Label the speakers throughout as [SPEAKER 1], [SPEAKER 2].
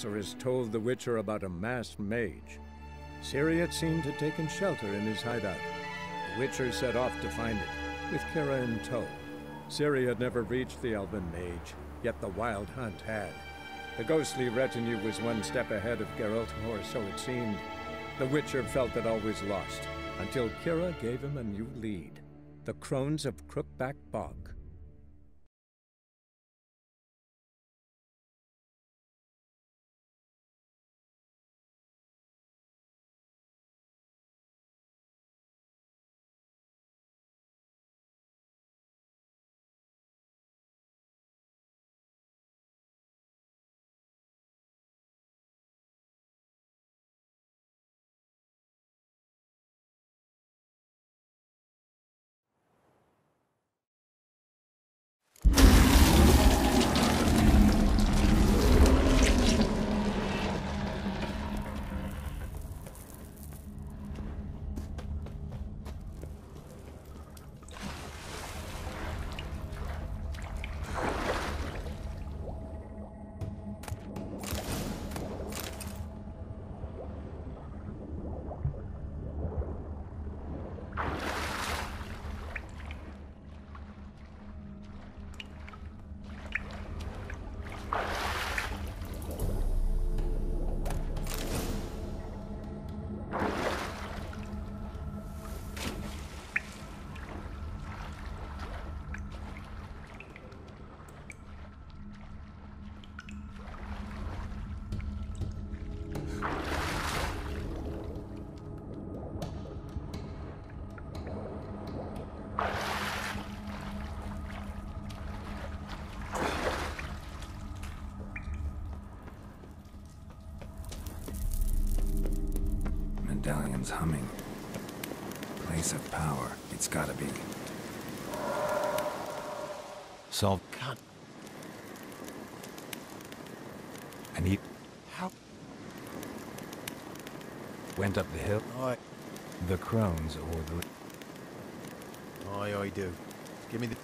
[SPEAKER 1] sorceress told the Witcher about a masked mage. Had seemed to taken shelter in his hideout. The Witcher set off to find it, with Keira in tow. Ciri had never reached the Elven Mage, yet the Wild Hunt had. The ghostly retinue was one step ahead of Geralt, or so it seemed. The Witcher felt that always lost, until Keira gave him a new lead. The Crones of Crookback Bog.
[SPEAKER 2] Medallion's humming. Place of power. It's gotta be. Solve.
[SPEAKER 3] God.
[SPEAKER 2] And he
[SPEAKER 3] How?
[SPEAKER 2] went up the hill.
[SPEAKER 3] Aye,
[SPEAKER 2] The crones or the.
[SPEAKER 3] aye, I do. Give me the...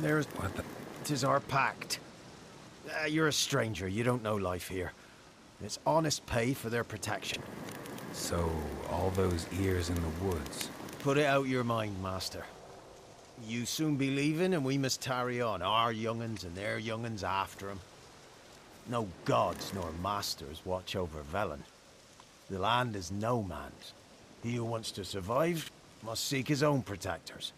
[SPEAKER 3] There's...
[SPEAKER 2] What the?
[SPEAKER 3] Tis our pact. Uh, you're a stranger. You don't know life here. It's honest pay for their protection.
[SPEAKER 2] So, all those ears in the woods.
[SPEAKER 3] Put it out your mind, master. You soon be leaving, and we must tarry on, our young'uns and their young'uns after 'em. No gods nor masters watch over Velen. The land is no man's. He who wants to survive must seek his own protectors.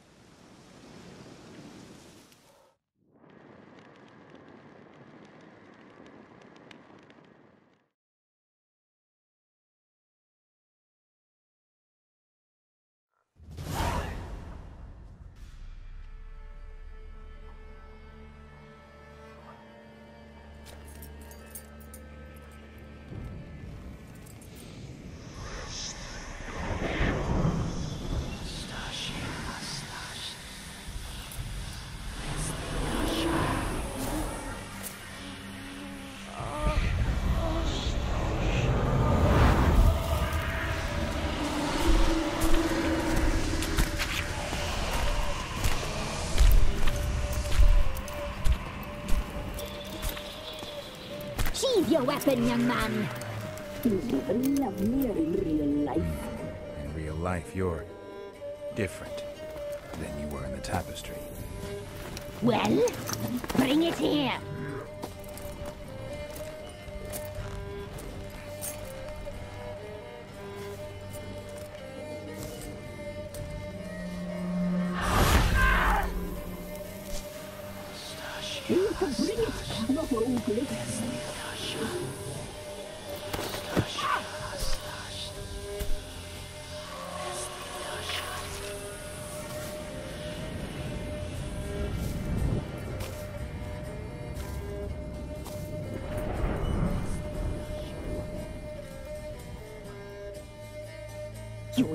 [SPEAKER 4] Your weapon, young man.
[SPEAKER 5] Lovelier in real life.
[SPEAKER 2] In real life, you're different than you were in the tapestry.
[SPEAKER 4] Well, bring it here.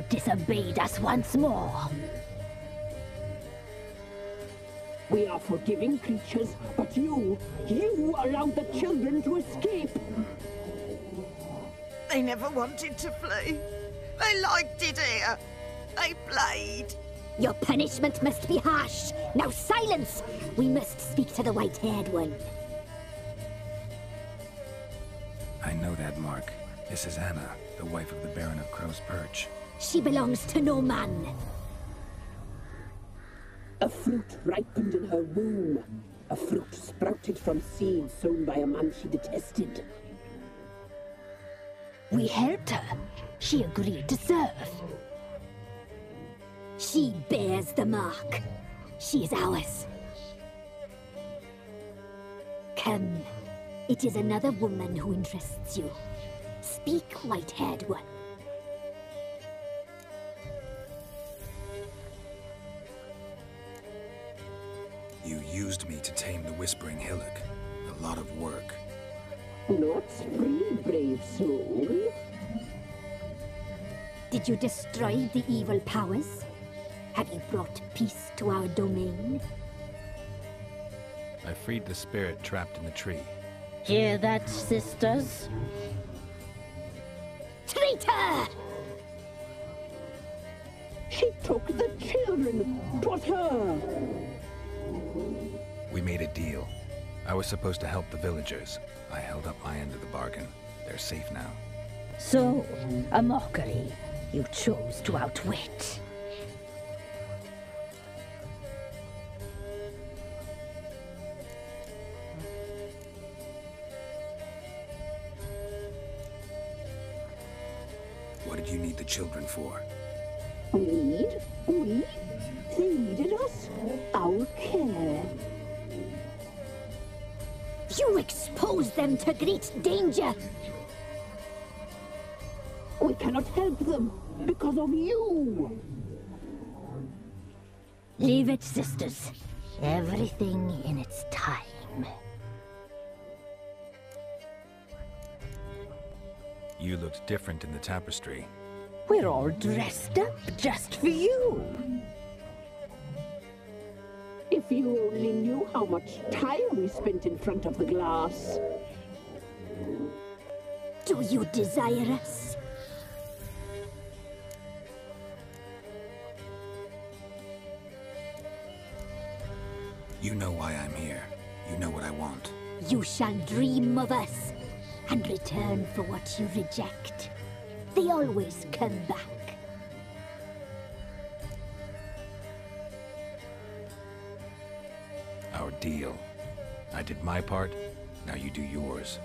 [SPEAKER 4] Disobeyed us once more.
[SPEAKER 5] We are forgiving creatures, but you, you allowed the children to escape.
[SPEAKER 6] They never wanted to flee. They liked it here. They played.
[SPEAKER 4] Your punishment must be harsh. Now silence! We must speak to the white-haired one.
[SPEAKER 2] I know that mark. This is Anna, the wife of the Baron of Crow's Perch.
[SPEAKER 4] She belongs to no man.
[SPEAKER 5] A fruit ripened in her womb. A fruit sprouted from seeds sown by a man she detested.
[SPEAKER 4] We helped her. She agreed to serve. She bears the mark. She is ours. Come. It is another woman who interests you. Speak, white-haired one.
[SPEAKER 2] Used me to tame the Whispering Hillock. A lot of work.
[SPEAKER 5] Not free, brave soul.
[SPEAKER 4] Did you destroy the evil powers? Have you brought peace to our domain?
[SPEAKER 2] I freed the spirit trapped in the tree.
[SPEAKER 7] Hear that, sisters?
[SPEAKER 4] Traitor!
[SPEAKER 5] She took the children. Twas her.
[SPEAKER 2] We made a deal. I was supposed to help the villagers. I held up my end of the bargain. They're safe now.
[SPEAKER 7] So, a mockery you chose to outwit.
[SPEAKER 2] What did you need the children for?
[SPEAKER 5] We need? We? They needed us? Our care.
[SPEAKER 4] You expose them to great danger!
[SPEAKER 5] We cannot help them because of you.
[SPEAKER 7] Leave it, sisters. Everything in its time.
[SPEAKER 2] You looked different in the tapestry.
[SPEAKER 7] We're all dressed up just for you.
[SPEAKER 5] If you only knew how much time we spent in front of the glass.
[SPEAKER 4] Do you desire us?
[SPEAKER 2] You know why I'm here. You know what I want.
[SPEAKER 4] You shall dream of us and return for what you reject. They always come back.
[SPEAKER 2] Deal. I did my part, now you do yours.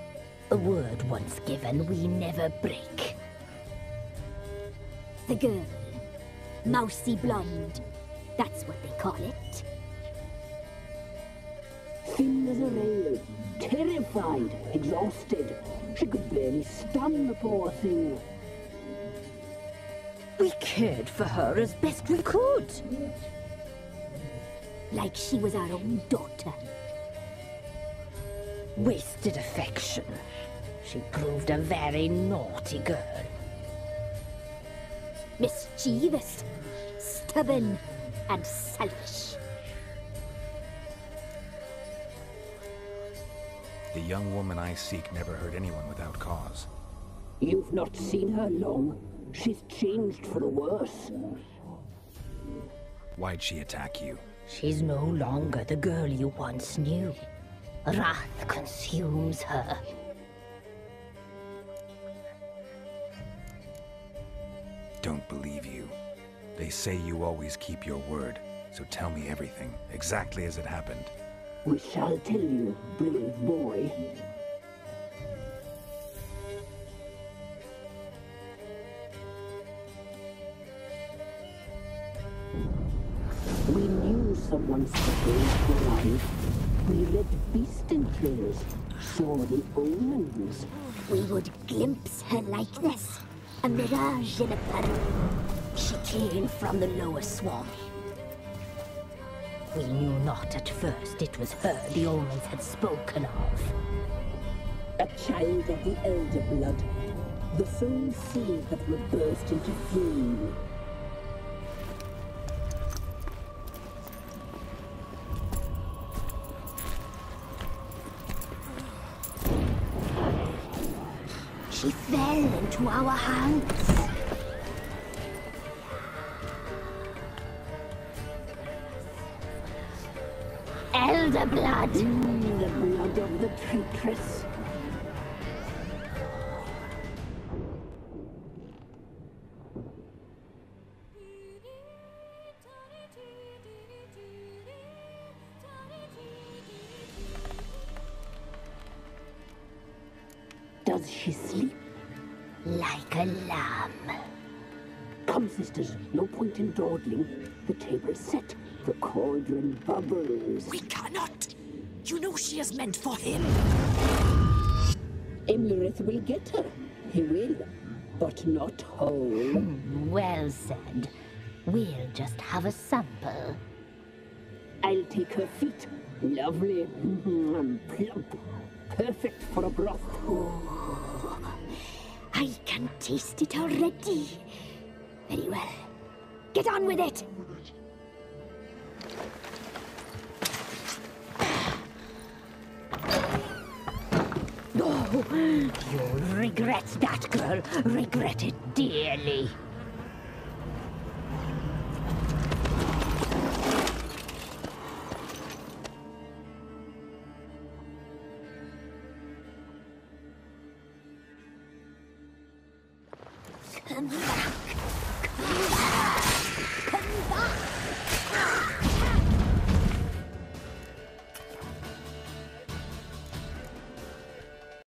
[SPEAKER 7] A word once given, we never break.
[SPEAKER 4] The girl. Mousy blonde. That's what they call it.
[SPEAKER 5] Thin as a rail, terrified, exhausted. She could barely stand the poor thing.
[SPEAKER 7] We cared for her as best we could.
[SPEAKER 4] Like she was our own daughter.
[SPEAKER 7] Wasted affection. She proved a very naughty girl.
[SPEAKER 4] Mischievous, stubborn, and selfish.
[SPEAKER 2] The young woman I seek never hurt anyone without cause.
[SPEAKER 5] You've not seen her long. She's changed for the worse.
[SPEAKER 2] Why'd she attack you?
[SPEAKER 7] She's no longer the girl you once knew. Wrath consumes her.
[SPEAKER 2] Don't believe you. They say you always keep your word, so tell me everything, exactly as it happened.
[SPEAKER 5] We shall tell you, brave boy. Knew someone special was alive. We read beast enclosed, saw the omens.
[SPEAKER 4] We would glimpse her like this. A mirage in a puddle.
[SPEAKER 7] She came from the lower swamp. We knew not at first it was her the omens had spoken of.
[SPEAKER 5] A child of the elder blood. The sown seed that would burst into flame.
[SPEAKER 4] She fell into our hands. Elder blood.
[SPEAKER 5] Mm, the blood of the traitress. Does she sleep?
[SPEAKER 7] Like a lamb.
[SPEAKER 5] Come, sisters, no point in dawdling. The table's set. The cauldron bubbles.
[SPEAKER 8] We cannot. You know she is meant for him.
[SPEAKER 5] Imlerith will get her. He will. But not whole.
[SPEAKER 7] Hmm, well said. We'll just have a sample.
[SPEAKER 5] I'll take her feet. Lovely. Plump. Perfect for a broth.
[SPEAKER 4] Oh, I can taste it already. Very well. Get on with it!
[SPEAKER 7] Oh, you'll regret that, girl. Regret it dearly.
[SPEAKER 4] Come back.